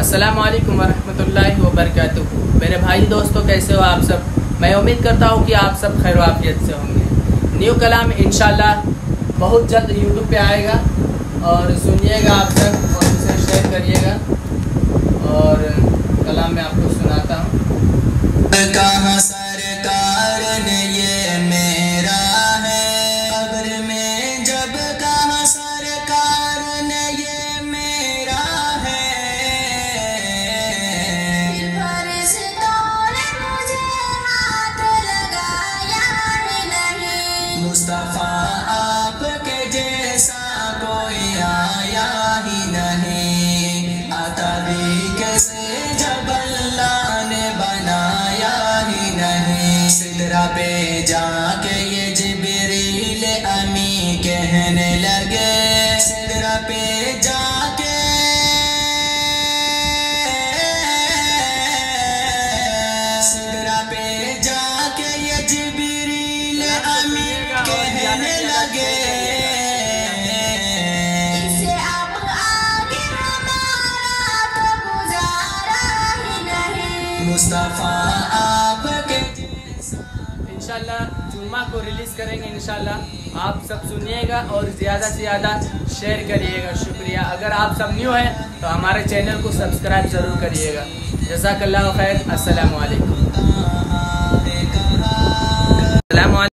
अस्सलाम वालेकुम वरहमतुल्लाहि वबरकातुहू मेरे भाई दोस्तों, कैसे हो आप सब? मैं उम्मीद करता हूँ कि आप सब खैर वाफियत से होंगे। न्यू कलाम इंशाल्लाह बहुत जल्द यूट्यूब पे आएगा और सुनिएगा आप सब और उसे शेयर करिएगा। और कलाम में आपको अल्लाह ने बनाया ही नहीं सिदरा पे जाके मुस्तफ़ा आपके इंशाल्लाह जुम्मा को रिलीज़ करेंगे इनशाला आप सब सुनिएगा और ज़्यादा से ज़्यादा शेयर करिएगा। शुक्रिया। अगर आप सब न्यू हैं तो हमारे चैनल को सब्सक्राइब ज़रूर करिएगा। जजाकल्ला खैर। वालेकुम